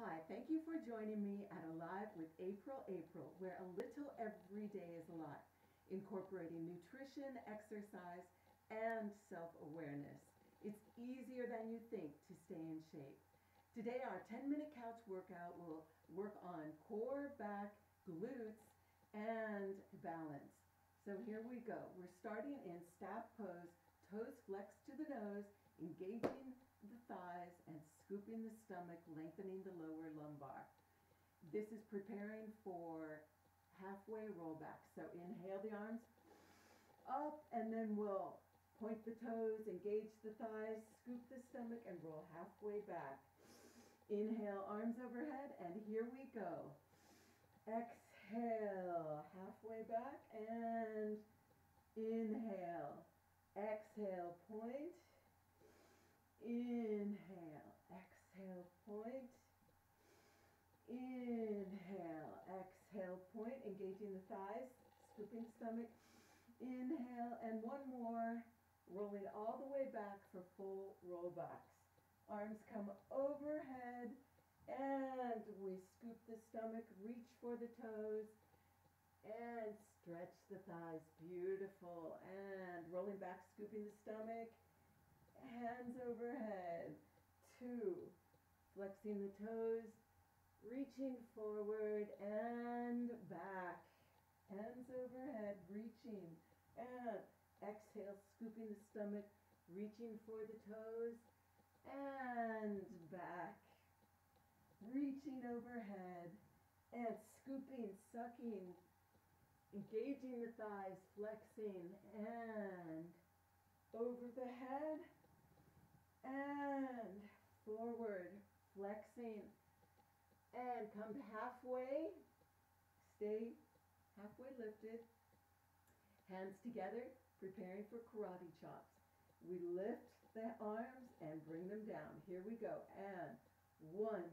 Hi, thank you for joining me at Alive with April April, where a little every day is a lot, incorporating nutrition, exercise, and self-awareness. It's easier than you think to stay in shape. Today our 10-minute couch workout will work on core, back, glutes, and balance. So here we go. We're starting in staff pose, toes flexed to the nose, engaging the thighs and scooping the stomach, lengthening the lower lumbar. This is preparing for halfway rollback. So inhale the arms up and then we'll point the toes, engage the thighs, scoop the stomach and roll halfway back. Inhale, arms overhead and here we go. Exhale, halfway back and inhale. Exhale, point. Inhale, exhale, point. Inhale, exhale, point, engaging the thighs, scooping stomach. Inhale, and one more, rolling all the way back for full rollbacks. Arms come overhead, and we scoop the stomach, reach for the toes, and stretch the thighs. Beautiful. And rolling back, scooping the stomach hands overhead, two, flexing the toes, reaching forward and back, hands overhead, reaching, and exhale, scooping the stomach, reaching for the toes, and back, reaching overhead, and scooping, sucking, engaging the thighs, flexing, and over the head, and forward, flexing, and come halfway, stay halfway lifted, hands together, preparing for karate chops. We lift the arms and bring them down. Here we go, and one,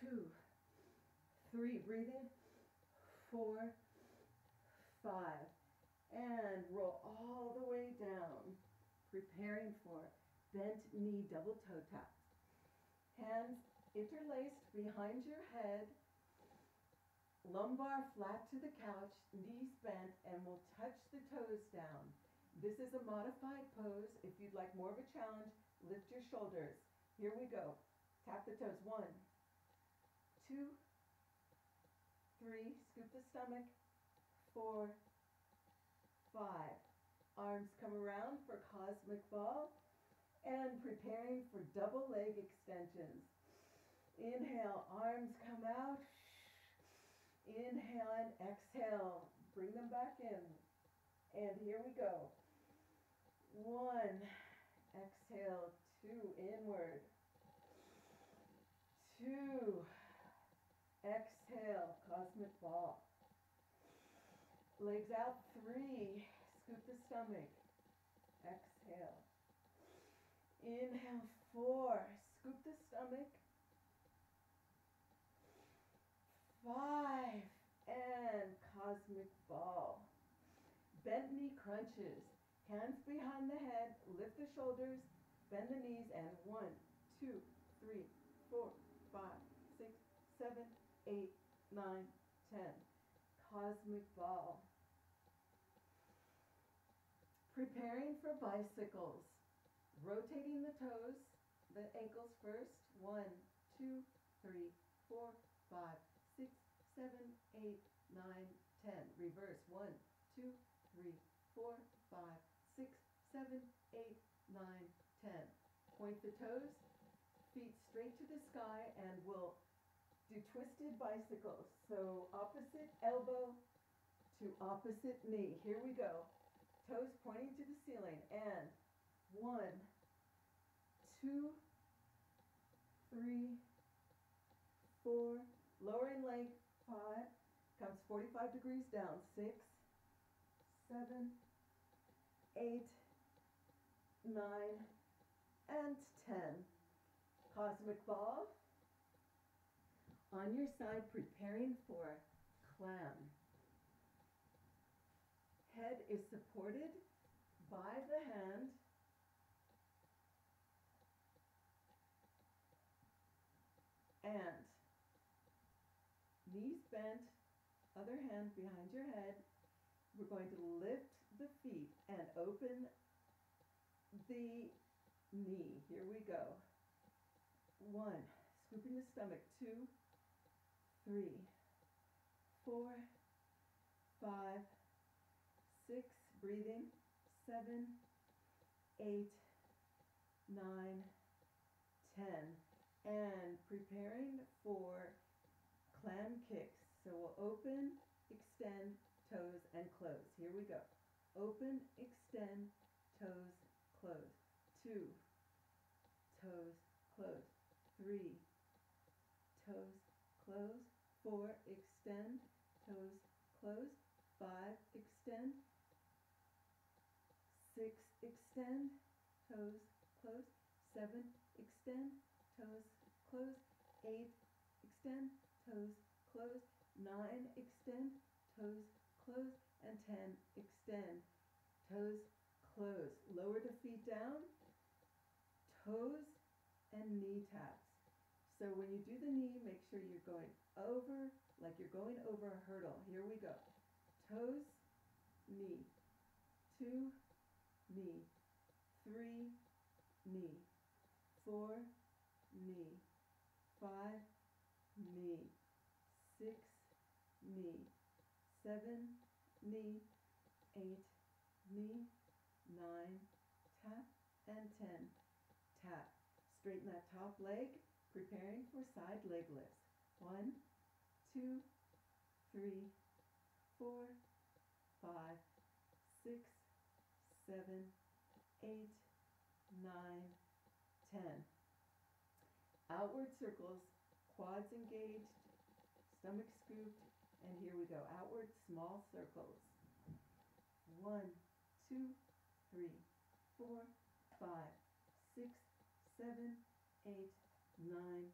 two, three, breathe in, four, five, and roll all the way down, preparing for bent knee double toe tap. Hands interlaced behind your head, lumbar flat to the couch, knees bent, and we'll touch the toes down. This is a modified pose. If you'd like more of a challenge, lift your shoulders. Here we go. Tap the toes. One, two, three. Scoop the stomach. Four, five. Arms come around for cosmic ball and preparing for double leg extensions. Inhale, arms come out. Inhale and exhale. Bring them back in. And here we go. One, exhale, two, inward. Two, exhale, cosmic ball. Legs out, three, scoop the stomach. Exhale. Inhale, four. Scoop the stomach. Five. And cosmic ball. Bent knee crunches. Hands behind the head. Lift the shoulders. Bend the knees. And one, two, three, four, five, six, seven, eight, nine, ten. Cosmic ball. Preparing for bicycles. Rotating the toes, the ankles first. One, two, three, four, five, six, seven, eight, nine, ten. Reverse. One, two, three, four, five, six, seven, eight, nine, ten. Point the toes, feet straight to the sky, and we'll do twisted bicycles. So opposite elbow to opposite knee. Here we go. Toes pointing to the ceiling. And one, two, three, four, lowering leg, five, comes 45 degrees down, six, seven, eight, nine, and 10. Cosmic ball. On your side, preparing for clam. Head is supported by the hand And knees bent, other hand behind your head. We're going to lift the feet and open the knee. Here we go. One, scooping the stomach. Two, three, four, five, six, breathing, seven, eight, nine, ten. And preparing for clam kicks. So we'll open, extend, toes, and close. Here we go. Open, extend, toes, close. Two, toes, close. Three, toes, close. Four, extend, toes, close. Five, extend. Six, extend, toes, close. Seven, extend, toes, close. Eight, extend, toes, close. Nine, extend, toes, close. And ten, extend, toes, close. Lower the feet down, toes and knee taps. So when you do the knee, make sure you're going over, like you're going over a hurdle. Here we go. Toes, knee, two, knee, three, knee, four, knee, five, knee, six, knee, seven, knee, eight, knee, nine, tap, and ten, tap. Straighten that top leg, preparing for side leg lifts. One, two, three, four, five, six, seven, eight, nine, ten. Outward circles, quads engaged, stomach scooped, and here we go. Outward small circles. One, two, three, four, five, six, seven, eight, nine,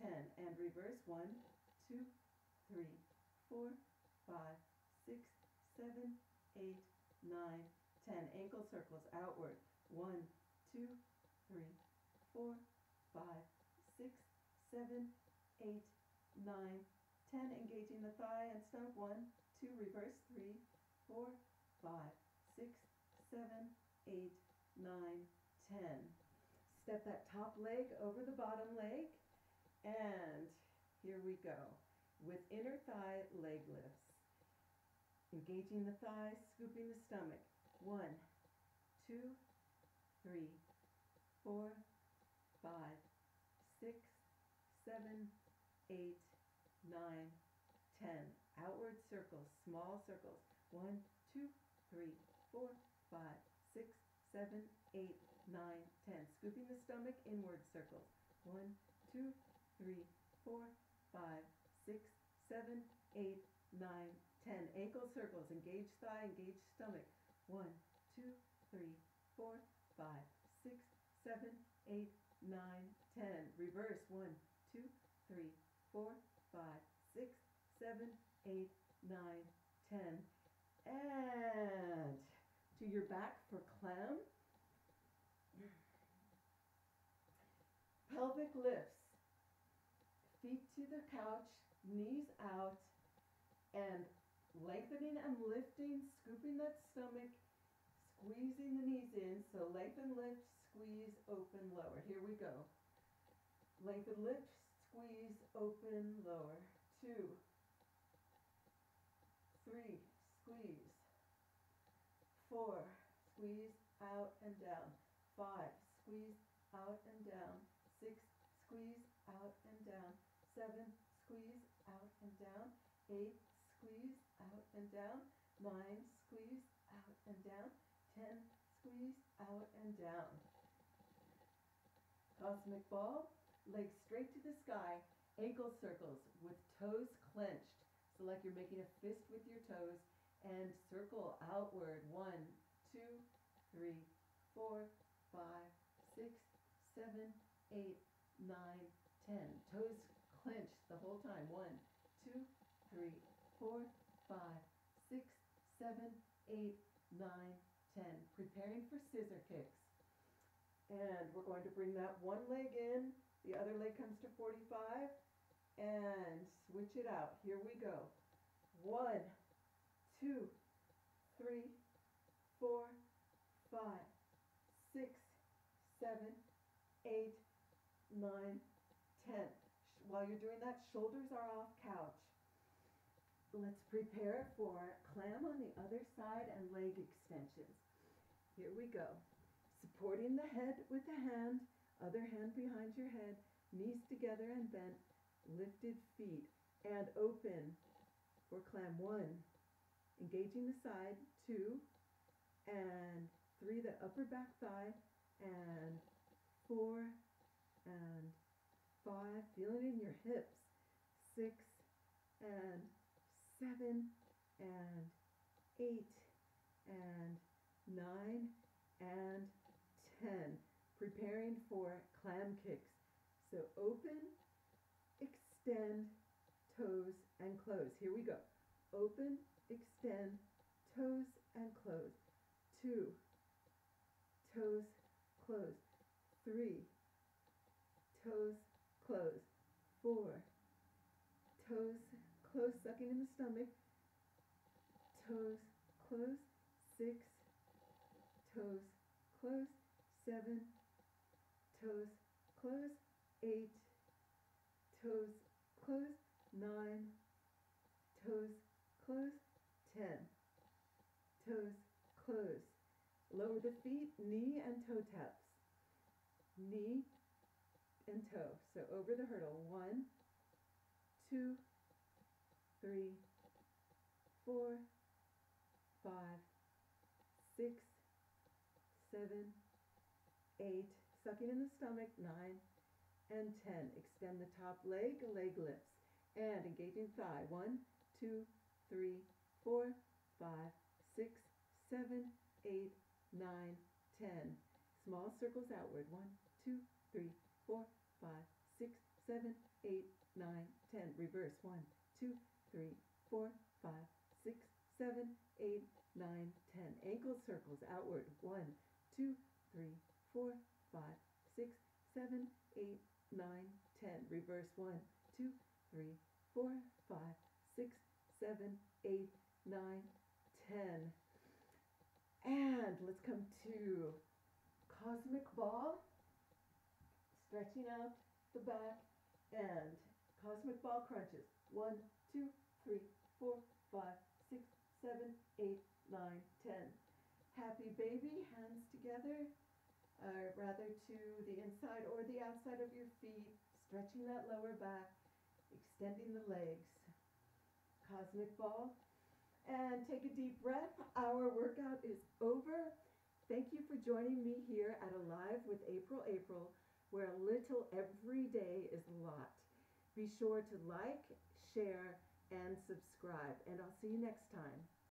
ten. And reverse. One, two, three, four, five, six, seven, eight, nine, ten. Ankle circles outward. One, two, three, four, five, seven, eight, nine, ten. Engaging the thigh and stomach. One, two, reverse. Three, four, five, six, seven, eight, nine, ten. Step that top leg over the bottom leg. And here we go. With inner thigh leg lifts. Engaging the thighs, scooping the stomach. One, two, three, four, five, seven, eight, nine, ten. Outward circles, small circles. One, two, three, four, five, six, seven, eight, nine, ten. Scooping the stomach, inward circles. One, two, three, four, five, six, seven, eight, nine, ten. Ankle circles, engage thigh, engage stomach. One, two, three, four, five, six, seven, eight, nine, ten. Reverse. One, two, three, four, five, six, seven, eight, nine, ten. And to your back for clam. Pelvic lifts. Feet to the couch, knees out, and lengthening and lifting, scooping that stomach, squeezing the knees in. So lengthen, lift, squeeze, open, lower. Here we go. Lengthen, lift, squeeze, open, lower. Two, three, squeeze. Four, squeeze out and down. Five, squeeze out and down. Six, squeeze out and down. Seven, squeeze out and down. Eight, squeeze out and down. Nine, squeeze out and down. Ten, squeeze out and down. Cosmic ball, legs straight to the sky, ankle circles with toes clenched. So like you're making a fist with your toes and circle outward. One, two, three, four, five, six, seven, eight, nine, ten. Toes clenched the whole time. One, two, three, four, five, six, seven, eight, nine, ten. Preparing for scissor kicks. And we're going to bring that one leg in, the other leg comes to 45, and switch it out. Here we go. One, two, three, four, five, six, seven, eight, nine, ten. While you're doing that, shoulders are off couch. Let's prepare for clam on the other side and leg extensions. Here we go. Supporting the head with the hand, other hand behind your head, knees together and bent, lifted feet, and open for clam one. Engaging the side, two, and three, the upper back thigh, and four, and five, feeling in your hips, six, and seven, and eight, and nine, and ten. Preparing for clam kicks. So open, extend, toes, and close. Here we go. Open, extend, toes, and close. Two, toes, close. Three, toes, close. Four, toes, close, sucking in the stomach. Toes, close. Six, toes, close. Seven, toes, close. Eight, toes, close. Nine, toes, close. Ten, toes, close. Lower the feet, knee and toe taps. Knee and toe. So over the hurdle. One, two, three, four, five, six, seven, eight. Sucking in the stomach. Nine and ten. Extend the top leg, leg lifts. And engaging thigh. One, two, three, four, five, six, seven, eight, nine, ten. Small circles outward. One, two, three, four, five, six, seven, eight, nine, ten. Reverse. One, two, three, four, five, six, seven, eight, nine, ten. Ankle circles outward. One, two, three, four, five, six, seven, eight, nine, ten. Reverse. One, two, three, four, five, six, seven, eight, nine, ten. And let's come to cosmic ball. Stretching out the back and cosmic ball crunches. One, two, three, four, five, six, seven, eight, nine, ten. Happy baby, hands together, uh, rather to the inside or the outside of your feet, stretching that lower back, extending the legs. Cosmic ball. And take a deep breath. Our workout is over. Thank you for joining me here at Alive with April April, where a little every day is a lot. Be sure to like, share, and subscribe. And I'll see you next time.